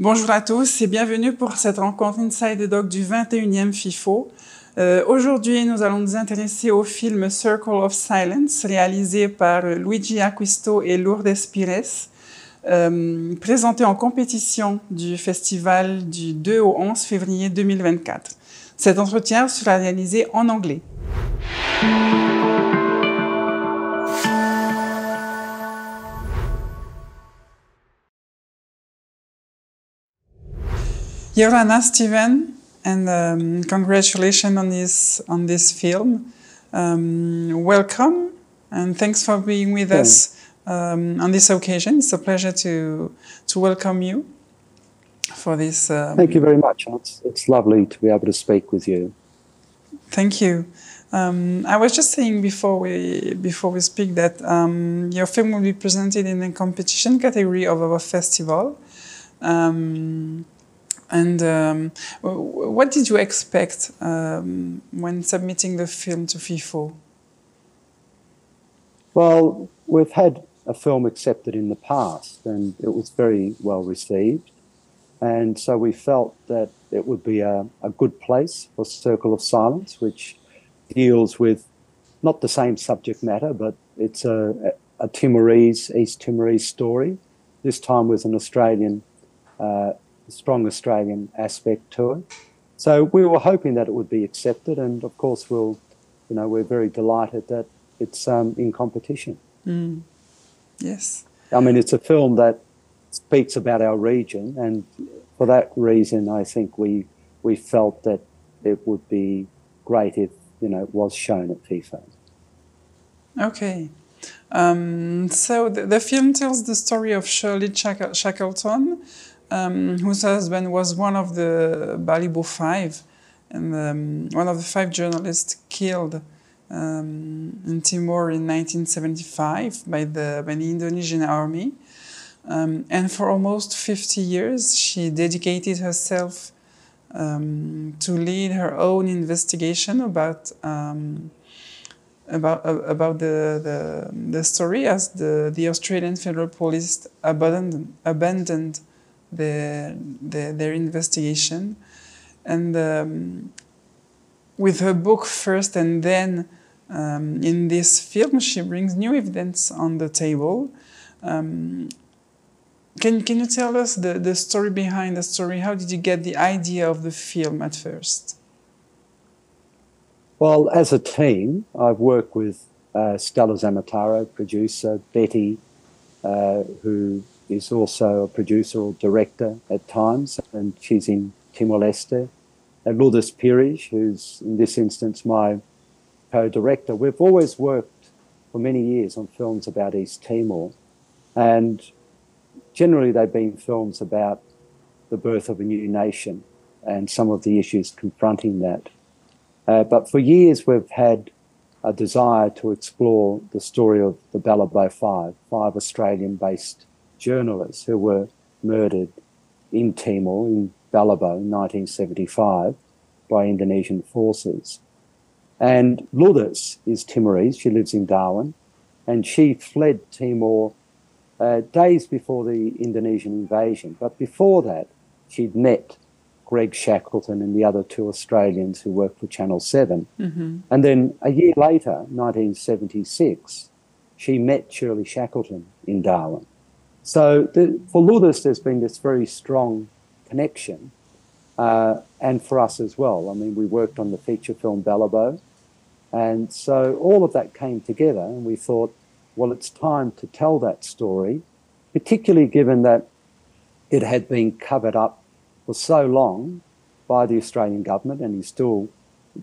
Bonjour à tous et bienvenue pour cette rencontre Inside the Dog du 21e FIFO. Euh, Aujourd'hui, nous allons nous intéresser au film Circle of Silence, réalisé par Luigi Acquisto et Lourdes Pires, euh, présenté en compétition du festival du 2 au 11 février 2024. Cet entretien sera réalisé en anglais. Yorana Steven, and um, congratulations on this on this film. Um, welcome, and thanks for being with us um, on this occasion. It's a pleasure to to welcome you for this. um, Thank you very much. It's, it's lovely to be able to speak with you. Thank you. Um, I was just saying before we before we speak that um, your film will be presented in the competition category of our festival. Um, and um, what did you expect um, when submitting the film to FIFO? Well, we've had a film accepted in the past and it was very well received. And so we felt that it would be a, a good place for Circle of Silence, which deals with not the same subject matter, but it's a, a Timorese, East Timorese story, this time with an Australian, uh, strong Australian aspect to it. So we were hoping that it would be accepted, and of course, we'll, you know, we're very delighted that it's um, in competition. Yes. I mean, it's a film that speaks about our region, and for that reason, I think we we felt that it would be great if you know it was shown at FIFO. Okay. Um, so the, the film tells the story of Shirley Shack- Shackleton, um, whose husband was one of the Balibo Five, and um, one of the five journalists killed um, in Timor in 1975 by the, by the Indonesian army. Um, and for almost 50 years, she dedicated herself um, to lead her own investigation about um, about uh, about the, the the story as the the Australian Federal Police abandoned abandoned their their, their investigation, and um, with her book first and then um, in this film she brings new evidence on the table. Um, can, can you tell us the, the story behind the story? How did you get the idea of the film at first? Well, as a team, I've worked with uh, Stella Zammataro, producer, Betty, uh, who is also a producer or director at times, and she's in Timor Leste, and Lurdes Pires, who's in this instance my co director. We've always worked for many years on films about East Timor, and generally they've been films about the birth of a new nation and some of the issues confronting that. Uh, but for years, we've had a desire to explore the story of the Balibo Five, five Australian based journalists who were murdered in Timor, in Balibo in 1975 by Indonesian forces. And Lurdes is Timorese, she lives in Darwin, and she fled Timor uh, days before the Indonesian invasion. But before that, she'd met Greg Shackleton and the other two Australians who worked for Channel 7. And then a year later, 1976, she met Shirley Shackleton in Darwin. So the, for Lurdes, there's been this very strong connection, uh, and for us as well. I mean, we worked on the feature film Balibo, and so all of that came together, and we thought, well, it's time to tell that story, particularly given that it had been covered up for so long by the Australian government and is still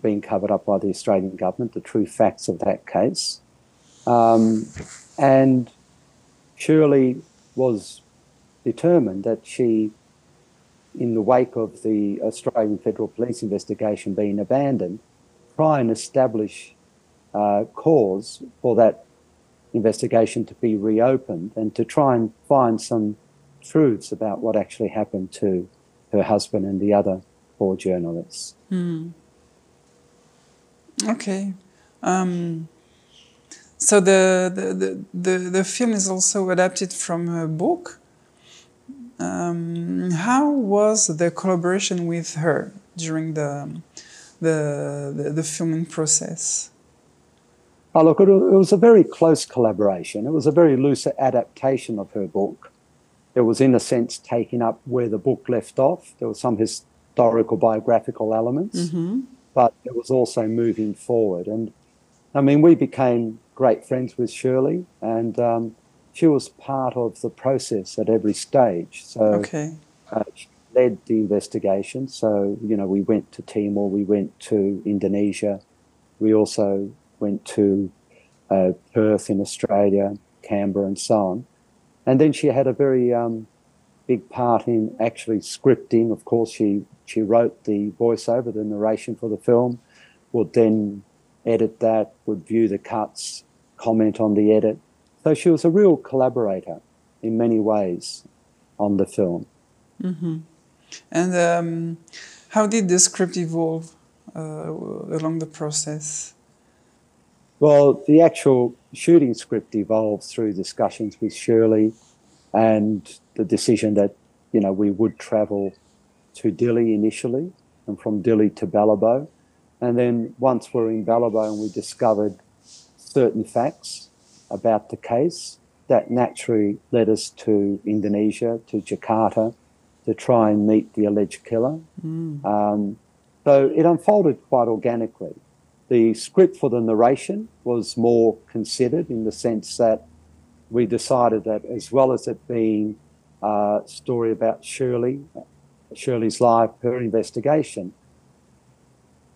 being covered up by the Australian government, the true facts of that case. Um, and Shirley was determined that she, in the wake of the Australian Federal Police investigation being abandoned, try and establish uh, cause for that investigation to be reopened and to try and find some truths about what actually happened to her husband and the other four journalists. Okay. Um, so the, the, the, the, film is also adapted from a book. Um, how was the collaboration with her during the the, the, the filming process? Oh, look, it, it was a very close collaboration. It was a very loose adaptation of her book. It was, in a sense, taking up where the book left off. There were some historical biographical elements, Mm-hmm. but it was also moving forward. And I mean, we became great friends with Shirley, and um, she was part of the process at every stage. So Okay. uh, she led the investigation. So, you know, we went to Timor, we went to Indonesia, we also went to uh, Perth in Australia, Canberra, and so on. And then she had a very um, big part in actually scripting. Of course, she, she wrote the voiceover, the narration for the film, would then edit that, would view the cuts, comment on the edit. So she was a real collaborator in many ways on the film. Mm-hmm. And um, how did the script evolve uh, along the process? Well, the actual shooting script evolved through discussions with Shirley and the decision that, you know, we would travel to Dili initially and from Dili to Balibo. And then once we're in Balibo and we discovered certain facts about the case, that naturally led us to Indonesia, to Jakarta, to try and meet the alleged killer. Mm. Um, so it unfolded quite organically. The script for the narration was more considered in the sense that we decided that as well as it being a story about Shirley, Shirley's life, her investigation,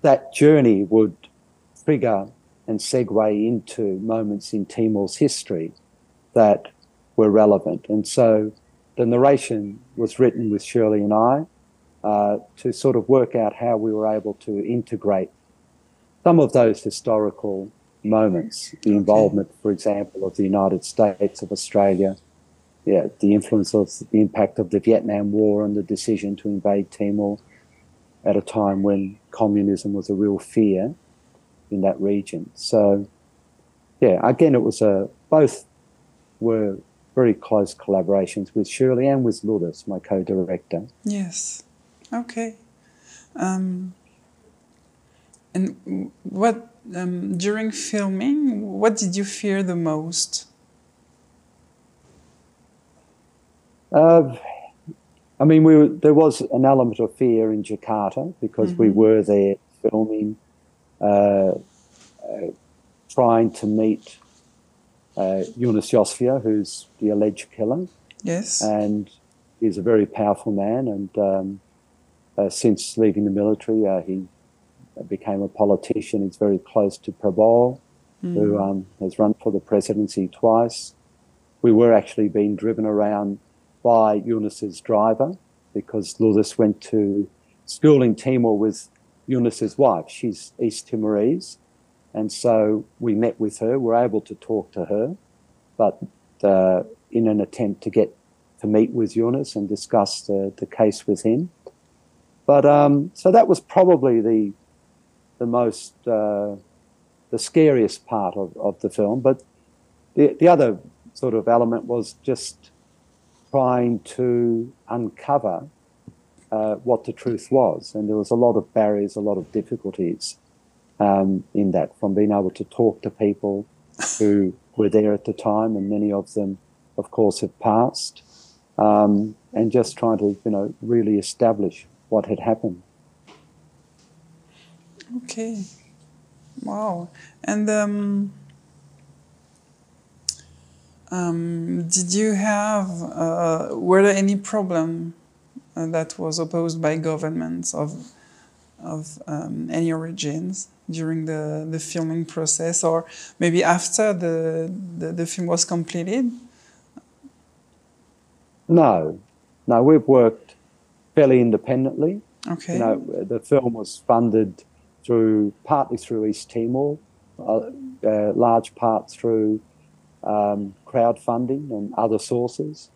that journey would trigger and segue into moments in Timor's history that were relevant. And so the narration was written with Shirley and I uh, to sort of work out how we were able to integrate some of those historical moments, the involvement, for example, of the United States, of Australia, yeah, the influence of the impact of the Vietnam War and the decision to invade Timor at a time when communism was a real fear in that region. So, yeah, again, it was a both were very close collaborations with Shirley and with Lurdes, my co-director. Yes. Okay. Um, and what um, during filming, what did you fear the most? Uh, I mean, we were, there was an element of fear in Jakarta because we Mhm. were there filming, trying to meet uh, Yunus Yosfiah, who's the alleged killer, Yes. and he's a very powerful man. And um, uh, since leaving the military, uh, he became a politician. He's very close to Prabowo, who um, has run for the presidency twice. We were actually being driven around by Yunus's driver because Lurdes went to school in Timor with Yunus's wife. She's East Timorese. And so we met with her, we were able to talk to her, but uh, in an attempt to get to meet with Yunus and discuss the, the case with him. But um, so that was probably the the most uh, the scariest part of, of the film. But the the other sort of element was just trying to uncover uh, what the truth was, and there was a lot of barriers, a lot of difficulties um, in that, from being able to talk to people who were there at the time, and many of them, of course, have passed, um, and just trying to you know really establish what had happened. Okay. Wow. And um, um, did you have, uh, were there any problem that was opposed by governments of, of um, any origins during the, the filming process or maybe after the, the, the film was completed? No, no, we've worked fairly independently. Okay. You know, the film was funded through partly through East Timor, a, a large part through um, crowdfunding and other sources.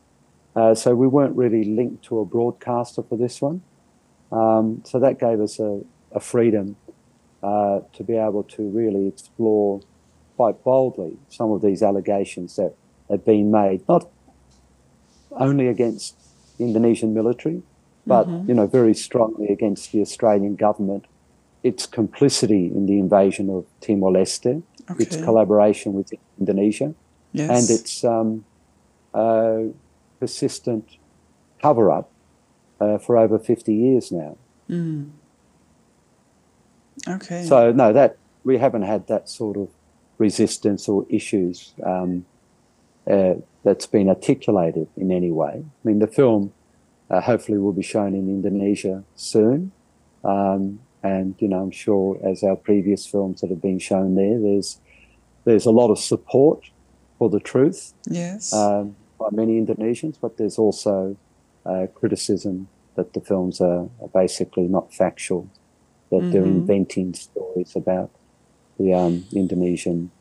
Uh, so we weren't really linked to a broadcaster for this one. Um, so that gave us a, a freedom uh, to be able to really explore quite boldly some of these allegations that had been made, not only against the Indonesian military, but you know very strongly against the Australian government, its complicity in the invasion of Timor Leste, its collaboration with Indonesia, Yes. and its um, uh, persistent cover up uh, for over 50 years now. Mm. Okay. So, no, that we haven't had that sort of resistance or issues um, uh, that's been articulated in any way. I mean, the film uh, hopefully will be shown in Indonesia soon. Um, and, you know, I'm sure as our previous films that have been shown there, there's, there's a lot of support for the truth. yes. um, by many Indonesians, but there's also uh, criticism that the films are, are basically not factual, that they're Mhm. inventing stories about the um, Indonesian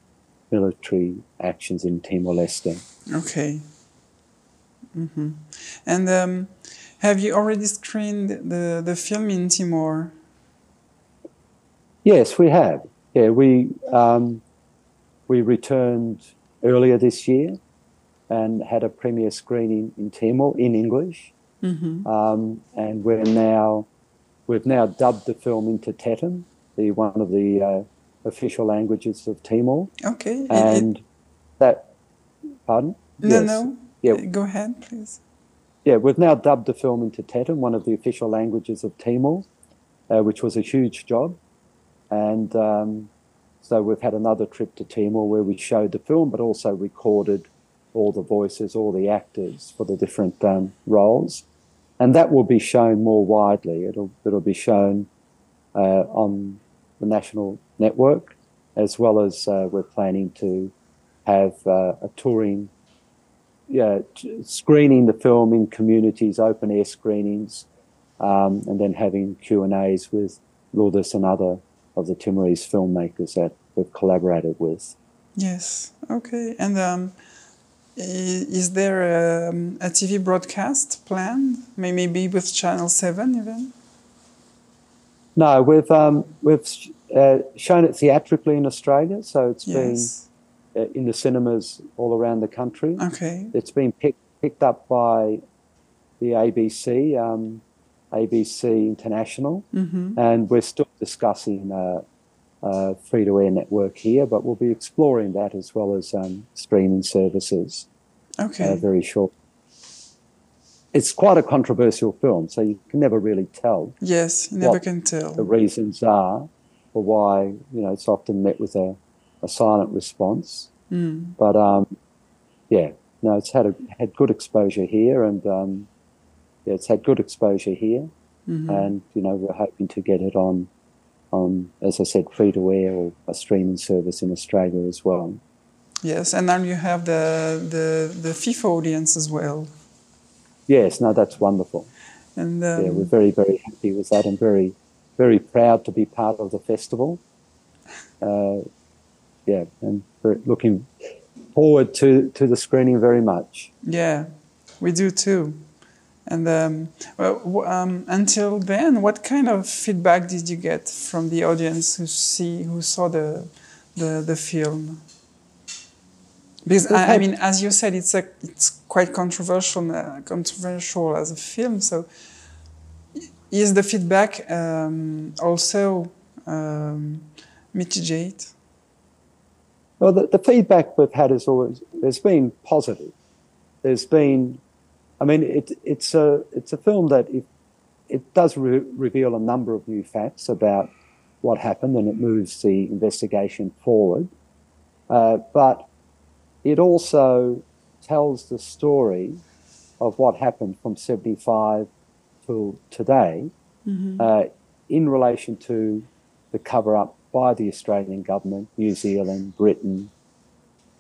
military actions in Timor Leste. Okay. hmm And um, have you already screened the, the film in Timor? Yes, we have. Yeah, we um, we returned earlier this year and had a premiere screening in Timor in English. hmm um, and we're now we've now dubbed the film into Tetum, the one of the uh, official languages of Timor, Okay. It- it- and that. Pardon? no, Yes. no. Yeah. Go ahead, please. Yeah, we've now dubbed the film into Tetum, one of the official languages of Timor, uh, which was a huge job, and um, so we've had another trip to Timor where we showed the film, but also recorded all the voices, all the actors for the different um, roles, and that will be shown more widely. It'll it'll be shown uh, on the national network, as well as uh, we're planning to have uh, a touring, yeah, t- screening the film in communities, open air screenings, um, and then having Q and A's with Lurdes and other of the Timorese filmmakers that we've collaborated with. Yes. Okay. And um, is there um, a TV broadcast planned? Maybe with Channel Seven even. No, we've um, we've uh, shown it theatrically in Australia, so it's Yes. been uh, in the cinemas all around the country. Okay. It's been picked picked up by the ABC, um, ABC International, Mm-hmm. and we're still discussing uh, uh, free to air network here, but we'll be exploring that as well as um, streaming services uh, Okay. very short. It's quite a controversial film, so you can never really tell yes. You never can tell. the reasons are for why you know it's often met with a, a silent response. Mm. But um, yeah, no, it's had a, had good exposure here, and um, yeah, it's had good exposure here, Mhm. and you know we're hoping to get it on on as I said, free to air or a streaming service in Australia as well. Yes. And then you have the the the FIFO audience as well. Yes, no, that's wonderful. And um, yeah, we're very very happy with that, and very very proud to be part of the festival. Uh, yeah, and looking forward to to the screening very much. Yeah, we do too. And um, well, um, until then, what kind of feedback did you get from the audience who see who saw the the, the film? Because I, I mean, as you said, it's a it's quite controversial uh, controversial as a film. So, is the feedback um, also um, mitigate? Well, the, the feedback we've had is always there's been positive. There's been, I mean, it, it's a it's a film that it, it does re- reveal a number of new facts about what happened, and it moves the investigation forward. Uh, but it also tells the story of what happened from 75 till today uh, in relation to the cover up by the Australian government, New Zealand, Britain,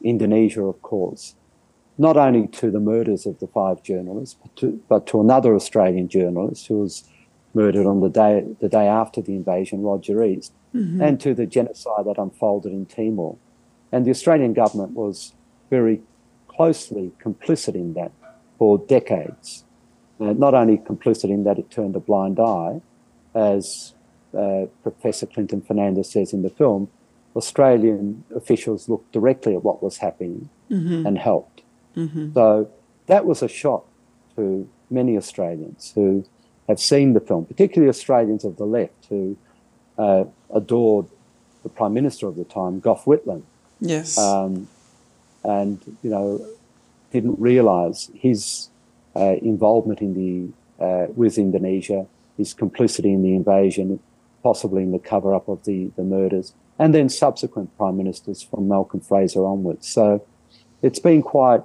Indonesia, of course, not only to the murders of the five journalists, but to, but to another Australian journalist who was murdered on the day, the day after the invasion, Roger East, and to the genocide that unfolded in Timor. And the Australian government was very closely complicit in that for decades. Uh, not only complicit in that it turned a blind eye, as uh, Professor Clinton Fernandes says in the film, Australian officials looked directly at what was happening and helped. So that was a shock to many Australians who have seen the film, particularly Australians of the left who uh, adored the Prime Minister of the time, Gough Whitlam. Yes. Um, and, you know, didn't realise his uh, involvement in the, uh, with Indonesia, his complicity in the invasion, possibly in the cover up of the, the murders, and then subsequent prime ministers from Malcolm Fraser onwards. So it's been quite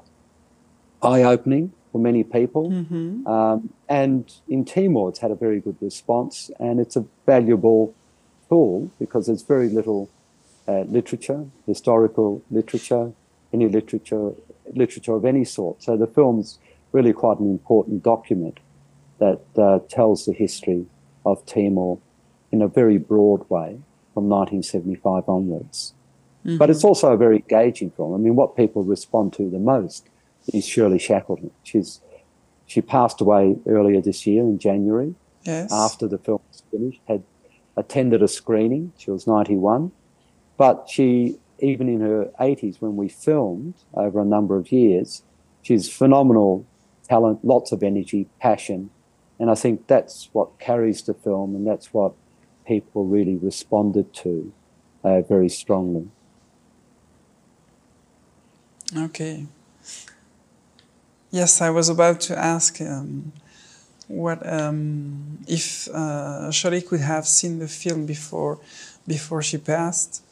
eye opening for many people. Mm-hmm. Um, and in Timor, it's had a very good response, and it's a valuable tool because there's very little uh, literature, historical literature, any literature, literature of any sort. So the film's really quite an important document that uh, tells the history of Timor in a very broad way from 1975 onwards. Mm-hmm. But it's also a very engaging film. I mean, what people respond to the most is Shirley Shackleton. She's she passed away earlier this year in January yes. after the film was finished. Had attended a screening. She was 91, but she even in her 80s when we filmed over a number of years, she's phenomenal talent, lots of energy, passion, and I think that's what carries the film, and that's what people really responded to uh, very strongly. Okay. Yes, I was about to ask um, what um, if uh, Shirley could have seen the film before before she passed.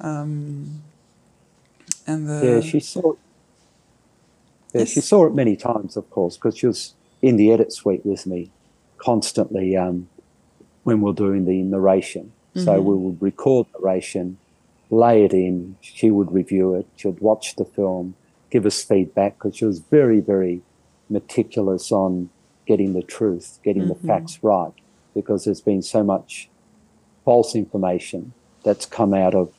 Um, and the, Yeah, she saw. Yeah, she saw it many times, of course, because she was in the edit suite with me constantly um, when we we're doing the narration. So Mhm. we would record narration, lay it in. She would review it. She would watch the film, give us feedback because she was very, very meticulous on getting the truth, getting the Mhm. facts right, because there's been so much false information that's come out of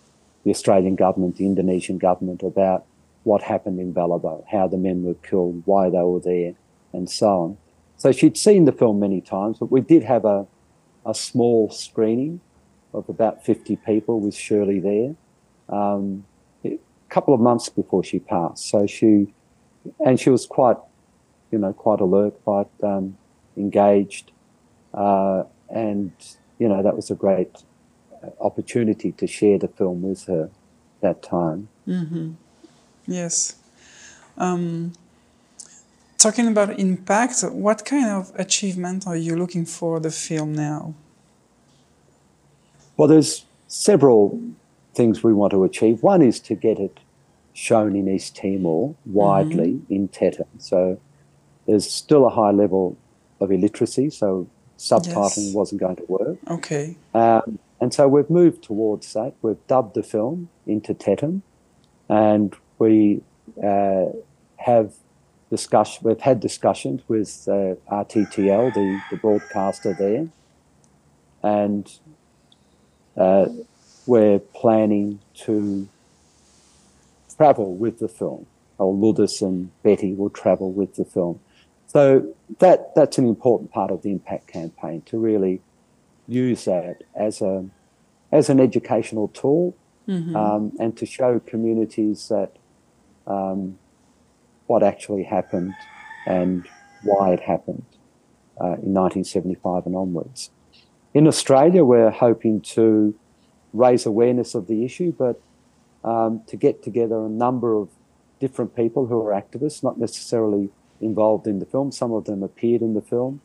the Australian government, the Indonesian government about what happened in Balibo, how the men were killed, why they were there, and so on. So she'd seen the film many times, but we did have a, a small screening of about 50 people with Shirley there um, couple of months before she passed. So she, and she was quite, you know, quite alert, quite um, engaged, uh, and, you know, that was a great uh, opportunity to share the film with her that time. Mhm. Yes. Um, talking about impact, what kind of achievement are you looking for the film now? Well, there's several things we want to achieve. One is to get it shown in East Timor widely in Tetum. So there's still a high level of illiteracy, so subtitling Yes. wasn't going to work. Okay. Um, and so we've moved towards that. We've dubbed the film into Tetum, and we uh, have discussion. We've had discussions with uh, RTTL, the, the broadcaster there, and uh, we're planning to travel with the film. Or Lurdes and Betty will travel with the film. So that that's an important part of the impact campaign to really use that as a as an educational tool Mhm. um, and to show communities that um, what actually happened and why it happened uh, in 1975 and onwards. In Australia, we're hoping to raise awareness of the issue, but um, to get together a number of different people who are activists, not necessarily involved in the film. Some of them appeared in the film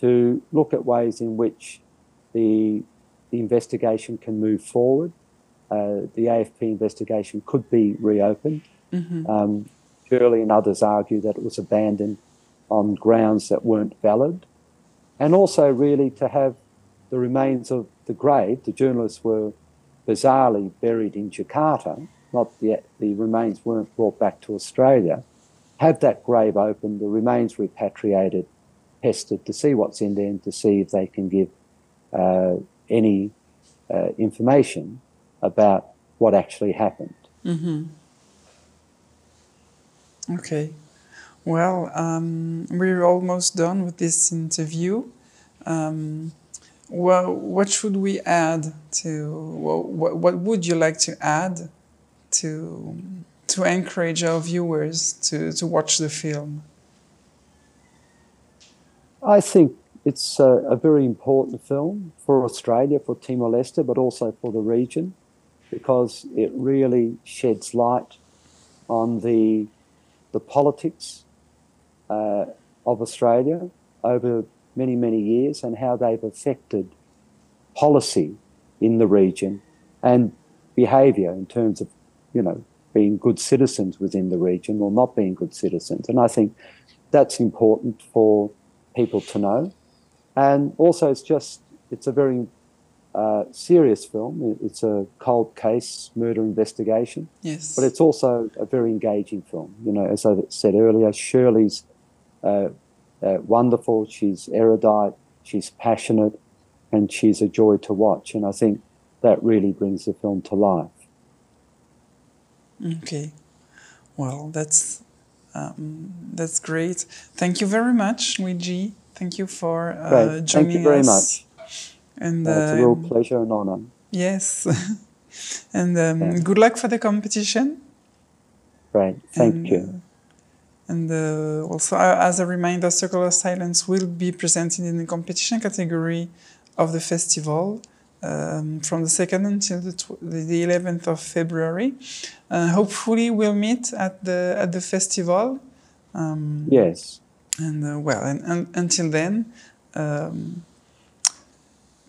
to look at ways in which the, the investigation can move forward. Uh, the AFP investigation could be reopened. Mhm. Um, Shirley and others argue that it was abandoned on grounds that weren't valid. And also, really, to have the remains of the grave, the journalists were bizarrely buried in Jakarta, not yet, the remains weren't brought back to Australia. Have that grave opened, the remains repatriated, tested to see what's in there and to see if they can give uh, any uh, information about what actually happened. Mm-hmm. Okay. Well, um, we're almost done with this interview. Um, well, what should we add to? What, what would you like to add to to encourage our viewers to, to watch the film? I think it's a, a, very important film for Australia, for Timor Leste, but also for the region, because it really sheds light on the the politics uh, of Australia over many many years and how they've affected policy in the region and behaviour in terms of you know being good citizens within the region or not being good citizens. And I think that's important for people to know. And also, it's just, it's a very uh, serious film. It's a cold case murder investigation. Yes. But it's also a very engaging film. You know, as I said earlier, Shirley's uh, uh, wonderful. She's erudite. She's passionate, and she's a joy to watch. And I think that really brings the film to life. Okay, well, that's um, that's great. Thank you very much, Luigi. Thank you for uh, joining us. Thank you very much. And uh, it's a real um, pleasure and honor. Yes, and um, yeah. good luck for the competition. Right. Thank and, you. And uh, also, uh, as a reminder, Circle of Silence will be presented in the competition category of the festival um, from the 2nd until the, the 11th of February. Uh, hopefully, we'll meet at the at the festival. Um, yes. And uh, well, and, and, until then, um,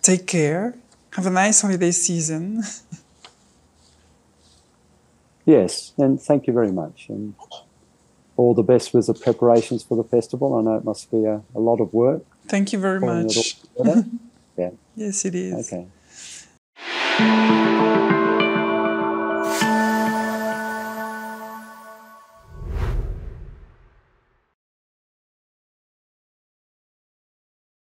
take care. Have a nice holiday season. yes, and thank you very much. And all the best with the preparations for the festival. I know it must be a, a lot of work. Thank you very much. yeah. Yes, it is. Okay.